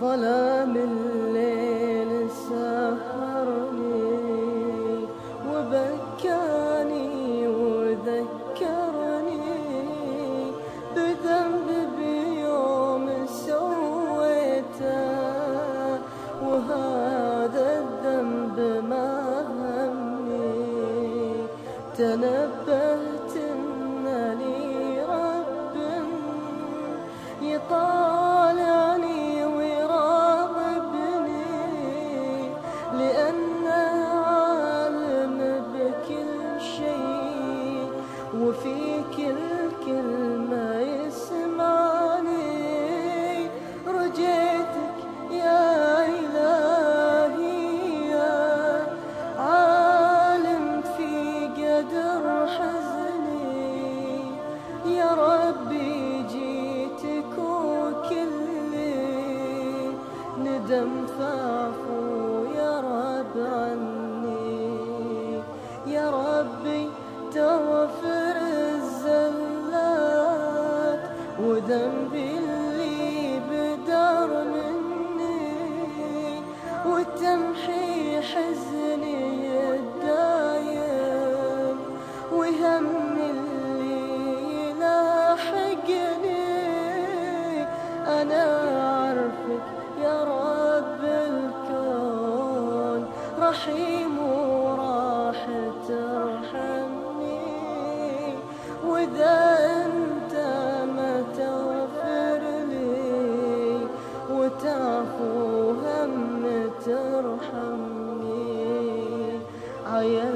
ظلام الليل سهرني وبكاني وذكرني بذنب بيوم سويته وهذا الذنب ما همني. تنبهت كل كلمة يسمعني. رجيتك يا إلهي عالم في قدر حزني. يا ربي جيتك وكلي ندم فاعفو وذنبي اللي بدر مني وتمحي حزني الدايم وهم اللي يلاحقني. أنا أعرفك يا رب الكون رحيم وراح ترحمني. وإذا yeah.